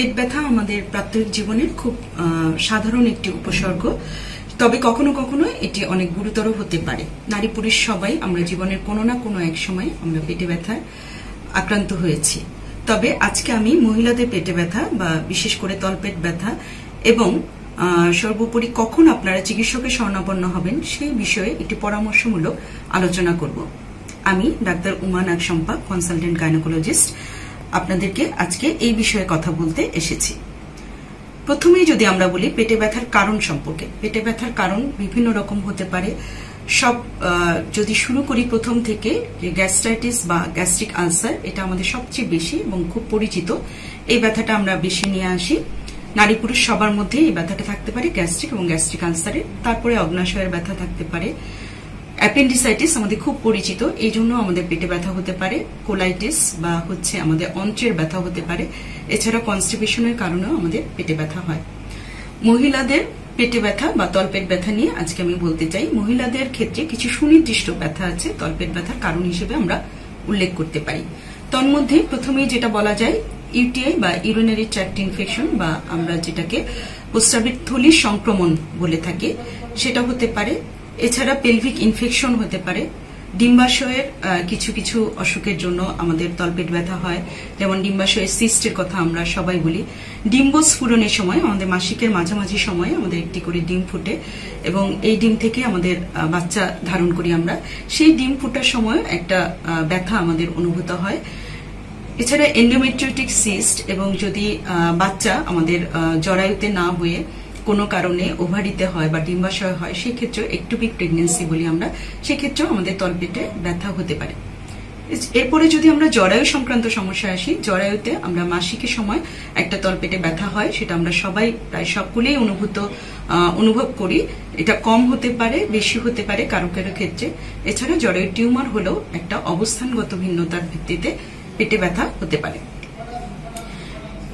পেট ব্যথা আমাদের প্রাত্যহিক জীবনের খুব সাধারণ একটি উপসর্গ। তবে কখনো কখনো এটি অনেক গুরুতর হতে পারে। নারী পুরুষ সবাই আমরা জীবনের কোনো না কোনো এক সময় আমরা পেটে ব্যথায় আক্রান্ত হয়েছি। তবে আজকে আমি মহিলাদের পেটে ব্যথা বা বিশেষ করে তলপেট ব্যথা এবং সর্বোপরি কখন আপনারা চিকিৎসকের শরণাপন্ন হবেন সেই বিষয়ে একটি পরামর্শমূলক আলোচনা করব। আমি doctor Uma Nag Shampa consultant gynaecologist আপনাদেরকে আজকে এই বিষয়ে কথা বলতে এসেছি। প্রথমেই যদি আমরা বলি পেটে ব্যথার কারণ সম্পর্কে। পেটে ব্যথার কারণ বিভিন্ন রকম হতে পারে। সব যদি শুরু করি প্রথম থেকে, যে গ্যাস্ট্রাইটিস বা গ্যাস্ট্রিক আলসার, এটা আমাদের সবচেয়ে বেশি এবং খুব পরিচিত। এই ব্যথাটা আমরা বেশি নিয়ে আসি। নারী পুরুষ সবার মধ্যে এই ব্যথাটা থাকতে পারে, গ্যাস্ট্রিক এবং গ্যাস্ট্রিক আলসারের। তারপরে অগ্নাশয়ের ব্যথা থাকতে পারে। অ্যাপেন্ডিসাইটিস আমাদের খুব পরিচিত, এই জন্য আমাদের পেটে ব্যথা হতে পারে, কোলাইটিস বা হচ্ছে আমাদের অন্ত্রের ব্যথা হতে পারে। এছাড়া কনস্টিপেশনের কারণেও আমাদের পেটে ব্যথা হয়। মহিলাদের পেটে ব্যথা বা তলপেট ব্যথা নিয়ে আজকে আমি বলতে চাই। মহিলাদের ক্ষেত্রে কিছু সুনির্দিষ্ট ব্যথা আছে, তলপেট ব্যথার কারণ হিসেবে আমরা উল্লেখ করতে পারি। তন্মধ্যে প্রথমেই যেটা বলা যায়, ইউটিআই বা ইউরিনারি ট্র্যাক্ট ইনফেকশন বা আমরা যেটাকে প্রস্রাবের থলির সংক্রমণ বলে থাকি, সেটা হতে পারে এছাড়া পেলভিক ইনফেকশন হতে পারে। ডিম্বাশয়ের কিছু কিছু অসুখের জন্য আমাদের তলপেট ব্যথা হয়। যেমন ডিম্বাশয়ের সিস্টের কথা আমরা সবাই বলি। ডিম্ব স্ফুরণের সময়, আমাদের মাসিকের মাঝামাঝি সময় আমাদের একটি করে ডিম ফুটে এবং এই ডিম থেকে আমাদের বাচ্চা ধারণ করি আমরা। সেই ডিম ফুটার সময় একটা ব্যথা আমাদের অনুভূত হয়। এছাড়া এন্ডোমেট্রিওটিক সিস্ট এবং যদি বাচ্চা আমাদের জরায়ুতে না হয়ে কোনো কারণে ওভারিতে হয় বা ডিম্বাশয় হয়, সেক্ষেত্রেও একটুপিক প্রেগনেন্সি বলি আমরা, সেক্ষেত্রেও আমাদের তলপেটে ব্যথা হতে পারে। এরপরে যদি আমরা জরায়ু সংক্রান্ত সমস্যায় আসি, জরায়ুতে আমরা মাসিকের সময় একটা তলপেটে ব্যথা হয়, সেটা আমরা সবাই প্রায় সকলেই অনুভূত অনুভব করি। এটা কম হতে পারে, বেশি হতে পারে কারও কারও ক্ষেত্রে। এছাড়া জরায়ু টিউমার হলেও একটা অবস্থানগত ভিন্নতার ভিত্তিতে পেটে ব্যথা হতে পারে।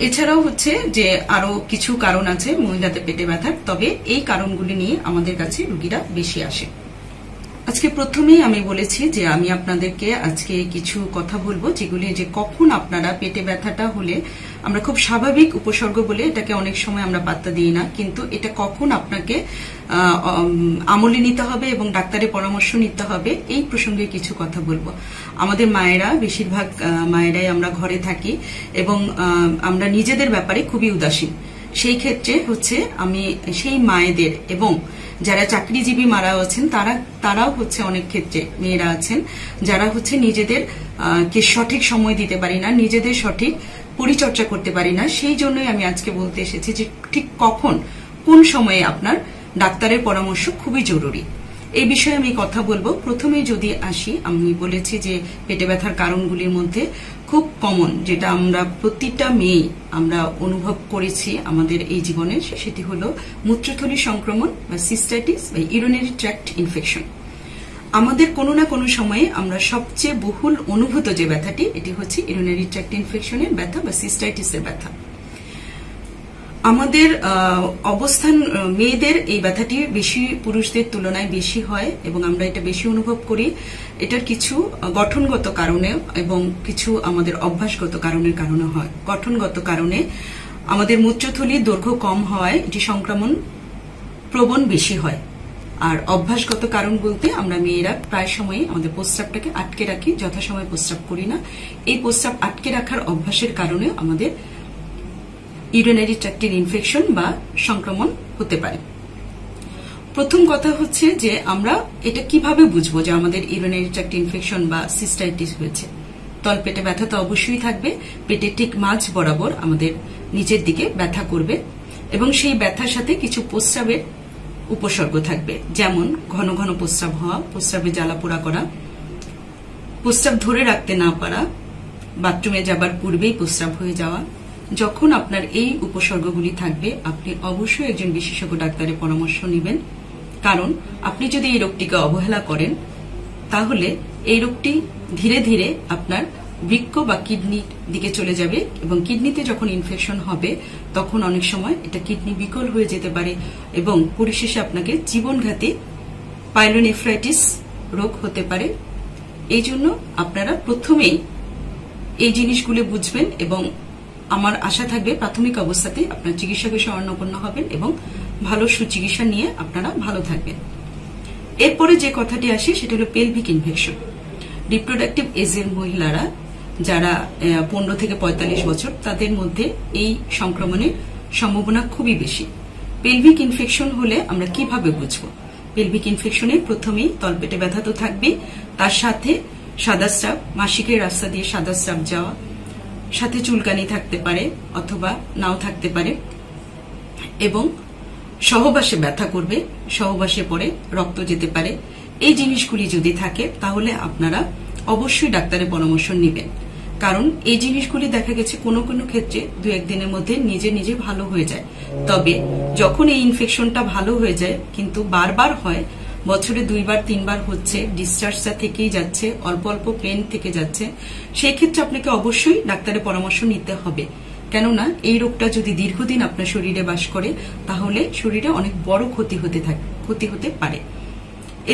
এছাড়াও হচ্ছে যে আরও কিছু কারণ আছে, মহিলাদের পেটে ব্যথার, তবে এই কারণগুলি নিয়ে আমাদের কাছে রুগীরা বেশি আসে। আজকে প্রথমেই আমি বলেছি যে আমি আপনাদেরকে আজকে কিছু কথা বলব যেগুলি যে কখন আপনারা পেটে ব্যথাটা হলে আমরা খুব স্বাভাবিক উপসর্গ বলে এটাকে অনেক সময় আমরা পাত্তা দিই না, কিন্তু এটা কখন আপনাকে আমলে নিতে হবে এবং ডাক্তারের পরামর্শ নিতে হবে, এই প্রসঙ্গে কিছু কথা বলব। আমাদের মায়েরা, বেশিরভাগ মায়েরাই আমরা ঘরে থাকি এবং আমরা নিজেদের ব্যাপারে খুবই উদাসীন। সেই ক্ষেত্রে হচ্ছে আমি সেই মায়েদের এবং যারা চাকরিজীবী মারা আছেন, তারা, তারাও হচ্ছে অনেক ক্ষেত্রে মেয়েরা আছেন। যারা হচ্ছে নিজেদের কে সঠিক সময় দিতে পারি না, নিজেদের সঠিক পরিচর্যা করতে পারি না, সেই জন্যই আমি আজকে বলতে এসেছি যে ঠিক কখন, কোন সময়ে আপনার ডাক্তারের পরামর্শ খুবই জরুরি। এই বিষয়ে আমি কথা বলব। প্রথমে যদি আসি, আমি বলেছি যে পেটে ব্যথার কারণগুলির মধ্যে খুব কমন যেটা আমরা প্রতিটা মেয়ে আমরা অনুভব করেছি আমাদের এই জীবনে, সেটি হল মূত্রথলি সংক্রমণ বা সিস্টাইটিস বা ইউরিনারি ট্র্যাক্ট ইনফেকশন আমাদের কোনো না কোনো সময়ে আমরা সবচেয়ে বহুল অনুভূত যে ব্যথাটি, এটি হচ্ছে ইউরিনারি ট্র্যাক্ট ইনফেকশনের ব্যথা বা সিস্টাইটিসের ব্যথা। আমাদের অবস্থান মেয়েদের এই ব্যথাটি বেশি, পুরুষদের তুলনায় বেশি হয় এবং আমরা এটা বেশি অনুভব করি। এটার কিছু গঠনগত কারণে এবং কিছু আমাদের অভ্যাসগত কারণের কারণে হয়। গঠনগত কারণে আমাদের মূত্রথলির দৈর্ঘ্য কম হওয়ায় এটি সংক্রমণ প্রবণ বেশি হয়। আর অভ্যাসগত কারণ বলতে আমরা মেয়েরা প্রায় সময় আমাদের প্রস্রাবটাকে আটকে রাখি, যথাসময়ে প্রস্রাব করি না। এই প্রস্রাব আটকে রাখার অভ্যাসের কারণে আমাদের ইউরিনারি ট্র্যাক্টের ইনফেকশন বা সংক্রমণ হতে পারে। প্রথম কথা হচ্ছে যে আমরা এটা কীভাবে বুঝব যে আমাদের ইউরিনারি ট্র্যাক্ট ইনফেকশন বা সিস্টাইটিস হয়েছে? তলপেটে ব্যথা তো অবশ্যই থাকবে, পেটের ঠিক মাঝ বরাবর আমাদের নিচের দিকে ব্যথা করবে এবং সেই ব্যথার সাথে কিছু প্রস্রাবের উপসর্গ থাকবে। যেমন ঘন ঘন প্রস্রাব হওয়া, প্রস্রাবে জ্বালা পোড়া করা, প্রস্রাব ধরে রাখতে না পারা, বাথরুমে যাবার পূর্বেই প্রস্রাব হয়ে যাওয়া যখন আপনার এই উপসর্গগুলি থাকবে, আপনি অবশ্যই একজন বিশেষজ্ঞ ডাক্তারের পরামর্শ নেবেন। কারণ আপনি যদি এই রোগটিকে অবহেলা করেন, তাহলে এই রোগটি ধীরে ধীরে আপনার বৃক্ক বা কিডনির দিকে চলে যাবে এবং কিডনিতে যখন ইনফেকশন হবে, তখন অনেক সময় এটা কিডনি বিকল হয়ে যেতে পারে এবং পরিশেষে আপনাকে জীবনঘাতী পাইলোনেফ্রাইটিস রোগ হতে পারে। এই জন্য আপনারা প্রথমেই এই জিনিসগুলো বুঝবেন এবং আমার আশা থাকবে প্রাথমিক অবস্থাতে আপনার চিকিৎসকের শরণাপন্ন হবেন এবং ভালো সুচিকিৎসা নিয়ে আপনারা ভালো থাকবেন। এরপরে যে কথাটি আসে, সেটা হলো পেলভিক ইনফেকশন রিপ্রোডাক্টিভ এজের মহিলারা যারা পনেরো থেকে পঁয়তাল্লিশ বছর, তাদের মধ্যে এই সংক্রমণের সম্ভাবনা খুবই বেশি। পেলভিক ইনফেকশন হলে আমরা কীভাবে বুঝব? পেলভিক ইনফেকশনে প্রথমেই তলপেটে ব্যথা তো থাকবে তার সাথে সাদা স্রাব, মাসিকের রাস্তা দিয়ে সাদা স্রাব যাওয়া সাথে চুলকানি থাকতে পারে অথবা নাও থাকতে পারে। এবং সহবাসে ব্যথা করবে, সহবাসে পরে রক্ত যেতে পারে। এই জিনিসগুলি যদি থাকে, তাহলে আপনারা অবশ্যই ডাক্তারের পরামর্শ নেবেন। কারণ এই জিনিসগুলি দেখা গেছে কোনো কোনো ক্ষেত্রে দু একদিনের মধ্যে নিজে নিজে ভালো হয়ে যায়। তবে যখন এই ইনফেকশনটা ভালো হয়ে যায়, কিন্তু বারবার হয় বছরে দুইবার, তিনবার হচ্ছে ডিসচার্জটা থেকেই যাচ্ছে, অল্প অল্প পেন থেকে যাচ্ছে। সেই ক্ষেত্রে আপনাকে অবশ্যই ডাক্তারের পরামর্শ নিতে হবে। কেননা এই রোগটা যদি দীর্ঘদিন আপনার শরীরে বাস করে, তাহলে শরীরে অনেক বড় ক্ষতি হতে থাকে, ক্ষতি হতে পারে।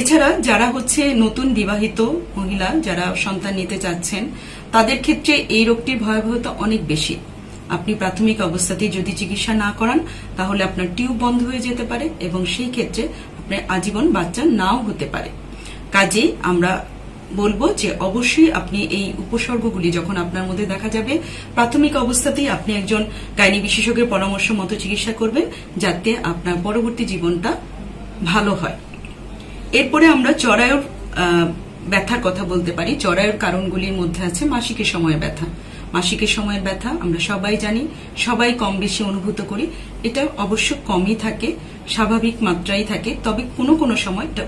এছাড়া যারা হচ্ছে নতুন বিবাহিত মহিলা, যারা সন্তান নিতে চাচ্ছেন, তাদের ক্ষেত্রে এই রোগটির ভয়াবহতা অনেক বেশি। আপনি প্রাথমিক অবস্থাতেই যদি চিকিৎসা না করান, তাহলে আপনার টিউব বন্ধ হয়ে যেতে পারে এবং সেই ক্ষেত্রে আপনার আজীবন বাচ্চা নাও হতে পারে। কাজেই আমরা বলব যে অবশ্যই আপনি এই উপসর্গগুলি যখন আপনার মধ্যে দেখা যাবে, প্রাথমিক অবস্থাতেই আপনি একজন গাইনি বিশেষজ্ঞের পরামর্শ মতো চিকিৎসা করবেন যাতে আপনার পরবর্তী জীবনটা ভালো হয়। এরপরে আমরা জরায়ুর ব্যথার কথা বলতে পারি। জরায়ুর কারণগুলির মধ্যে আছে মাসিকের সময় ব্যথা। মাসিকের সময়ের ব্যথা আমরা সবাই জানি, সবাই কম বেশি অনুভূত করি। এটা অবশ্য কমই থাকে। স্বাভাবিক মাত্রাই থাকে, তবে কোনো কোনো সময় এটা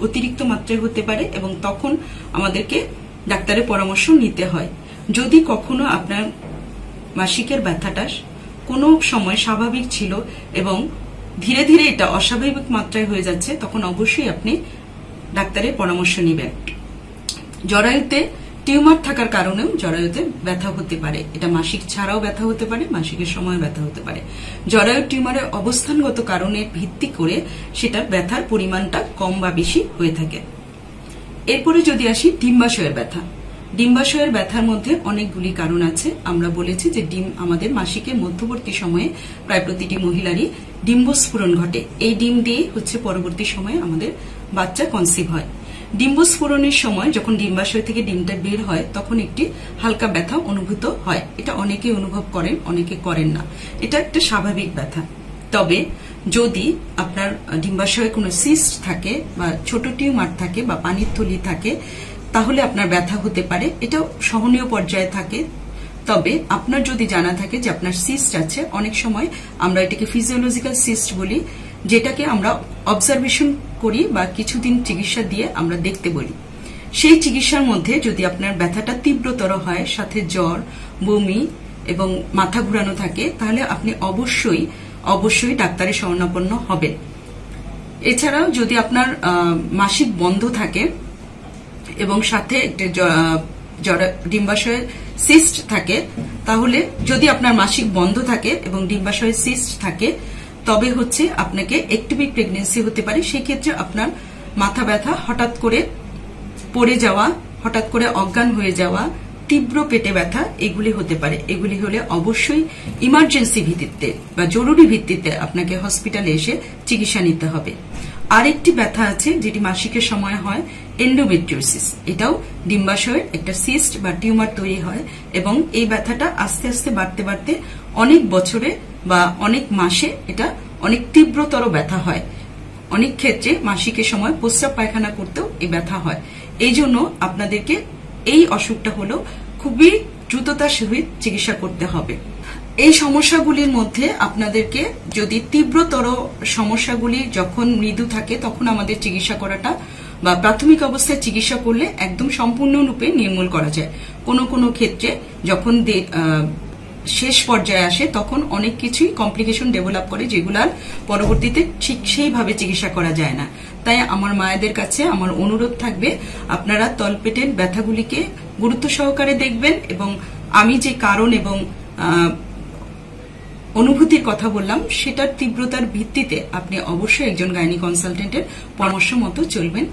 অতিরিক্ত মাত্রায় হতে পারে এবং তখন আমাদেরকে ডাক্তারের পরামর্শ নিতে হয়। যদি কখনো আপনার মাসিকের ব্যথাটা কোনো সময় স্বাভাবিক ছিল এবং ধীরে ধীরে এটা অস্বাভাবিক মাত্রায় হয়ে যাচ্ছে, তখন অবশ্যই আপনি ডাক্তারের পরামর্শ নেবেন। জরায়ুতে টিউমার থাকার কারণেও জরায়ুতে ব্যথা হতে পারে। এটা মাসিক ছাড়াও ব্যথা হতে পারে, মাসিকের সময় ব্যথা হতে পারে। জরায়ু টিউমারের অবস্থানগত কারণে ভিত্তি করে সেটা ব্যথার পরিমাণটা কম বা বেশি হয়ে থাকে। এরপরে যদি আসি ডিম্বাশয়ের ব্যথা। ডিম্বাশয়ের ব্যথার মধ্যে অনেকগুলি কারণ আছে। আমরা বলেছি যে ডিম আমাদের মাসিকের মধ্যবর্তী সময়ে প্রায় প্রতিটি মহিলারই ডিম্বস্ফুরণ ঘটে। এই ডিম দিয়ে হচ্ছে পরবর্তী সময়ে আমাদের বাচ্চা কনসিভ হয়। ডিম্বস্ফোরণের সময় যখন ডিম্বাশয় থেকে ডিমটা বের হয়, তখন একটি হালকা ব্যথা অনুভূত হয়। এটা অনেকে অনুভব করেন, অনেকে করেন না। এটা একটা স্বাভাবিক ব্যথা। তবে যদি আপনার ডিম্বাশয়ে কোনো সিস্ট থাকে বা ছোট টিউমার থাকে বা পানির থলি থাকে, তাহলে আপনার ব্যথা হতে পারে। এটা সহনীয় পর্যায়ে থাকে। তবে আপনার যদি জানা থাকে যে আপনার সিস্ট আছে, অনেক সময় আমরা এটাকে ফিজিওলজিক্যাল সিস্ট বলি, যেটাকে আমরা অবজারভেশন করি বা কিছুদিন চিকিৎসা দিয়ে আমরা দেখতে বলি সেই চিকিৎসার মধ্যে যদি আপনার ব্যথাটা তীব্রতর হয়, সাথে জ্বর, বমি এবং মাথা ঘুরানো থাকে, তাহলে আপনি অবশ্যই অবশ্যই ডাক্তারের শরণাপন্ন হবেন। এছাড়াও যদি আপনার মাসিক বন্ধ থাকে এবং সাথে ডিম্বাশয়ের সিস্ট থাকে, তাহলে যদি আপনার মাসিক বন্ধ থাকে এবং ডিম্বাশয়ের সিস্ট থাকে তবে হচ্ছে আপনাকে একটিভিক প্রেগনেন্সি হতে পারে। সেই ক্ষেত্রে আপনার মাথা ব্যথা, হঠাৎ করে পড়ে যাওয়া, হঠাৎ করে অজ্ঞান হয়ে যাওয়া, তীব্র পেটে ব্যথা, এগুলি হতে পারে। এগুলি হলে অবশ্যই ইমার্জেন্সি ভিত্তিতে বা জরুরি ভিত্তিতে আপনাকে হসপিটালে এসে চিকিৎসা নিতে হবে। আরেকটি ব্যথা আছে যেটি মাসিকের সময় হয় এন্ডোমেট্রিওসিস এটাও ডিম্বাশয়ের একটা সিস্ট বা টিউমার তৈরি হয় এবং এই ব্যথাটা আস্তে আস্তে বাড়তে বাড়তে অনেক বছরে বা অনেক মাসে এটা অনেক তীব্রতর ব্যথা হয়। অনেক ক্ষেত্রে মাসিকের সময় প্রস্রাব পায়খানা করতেও এই ব্যথা হয়। এই জন্য আপনাদেরকে এই অসুখটা হলো খুবই দ্রুততার সহিত চিকিৎসা করতে হবে। এই সমস্যাগুলির মধ্যে আপনাদেরকে যদি তীব্রতর সমস্যাগুলি যখন মৃদু থাকে, তখন আমাদের চিকিৎসা করাটা বা প্রাথমিক অবস্থায় চিকিৎসা করলে একদম সম্পূর্ণরূপে নির্মূল করা যায়। কোনো কোনো ক্ষেত্রে যখন শেষ পর্যায়ে আসে, তখন অনেক কিছুই কমপ্লিকেশন ডেভেলপ করে যেগুলার পরবর্তীতে ঠিক সেইভাবে চিকিৎসা করা যায় না। তাই আমার মায়েদের কাছে আমার অনুরোধ থাকবে, আপনারা তলপেটের ব্যথাগুলিকে গুরুত্ব সহকারে দেখবেন এবং আমি যে কারণ এবং অনুভূতির কথা বললাম, সেটার তীব্রতার ভিত্তিতে আপনি অবশ্যই একজন গাইনি কনসালটেন্টের পরামর্শ মতো চলবেন।